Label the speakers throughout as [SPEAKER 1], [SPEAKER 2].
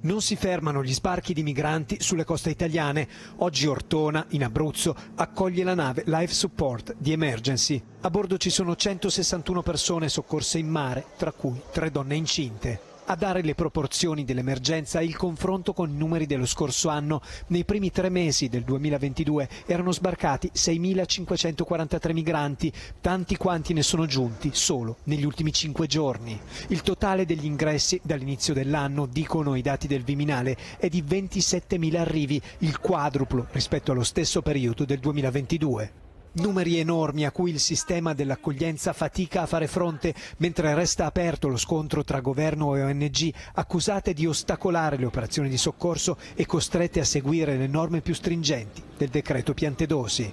[SPEAKER 1] Non si fermano gli sbarchi di migranti sulle coste italiane. Oggi Ortona, in Abruzzo, accoglie la nave Life Support di Emergency. A bordo ci sono 161 persone soccorse in mare, tra cui tre donne incinte. A dare le proporzioni dell'emergenza il confronto con i numeri dello scorso anno. Nei primi tre mesi del 2022 erano sbarcati 6.543 migranti, tanti quanti ne sono giunti solo negli ultimi cinque giorni. Il totale degli ingressi dall'inizio dell'anno, dicono i dati del Viminale, è di 27.000 arrivi, il quadruplo rispetto allo stesso periodo del 2022. Numeri enormi a cui il sistema dell'accoglienza fatica a fare fronte mentre resta aperto lo scontro tra governo e ONG accusate di ostacolare le operazioni di soccorso e costrette a seguire le norme più stringenti del decreto Piantedosi.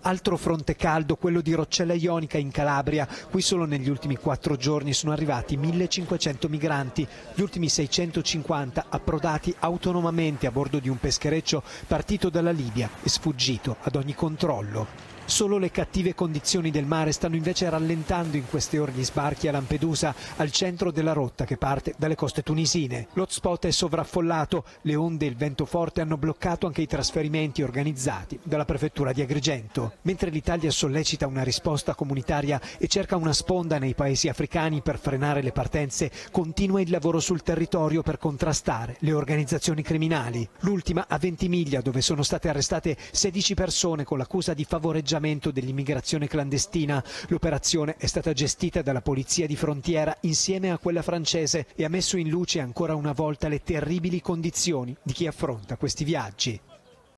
[SPEAKER 1] Altro fronte caldo, quello di Roccella Ionica in Calabria. Qui solo negli ultimi quattro giorni sono arrivati 1500 migranti, gli ultimi 650 approdati autonomamente a bordo di un peschereccio partito dalla Libia e sfuggito ad ogni controllo. Solo le cattive condizioni del mare stanno invece rallentando in queste ore gli sbarchi a Lampedusa, al centro della rotta che parte dalle coste tunisine. L'hotspot è sovraffollato, le onde e il vento forte hanno bloccato anche i trasferimenti organizzati dalla prefettura di Agrigento. Mentre l'Italia sollecita una risposta comunitaria e cerca una sponda nei paesi africani per frenare le partenze, continua il lavoro sul territorio per contrastare le organizzazioni criminali. L'ultima a Ventimiglia, dove sono state arrestate 16 persone con l'accusa di favoreggiamento scoraggiamento dell'immigrazione clandestina. L'operazione è stata gestita dalla Polizia di Frontiera insieme a quella francese e ha messo in luce ancora una volta le terribili condizioni di chi affronta questi viaggi.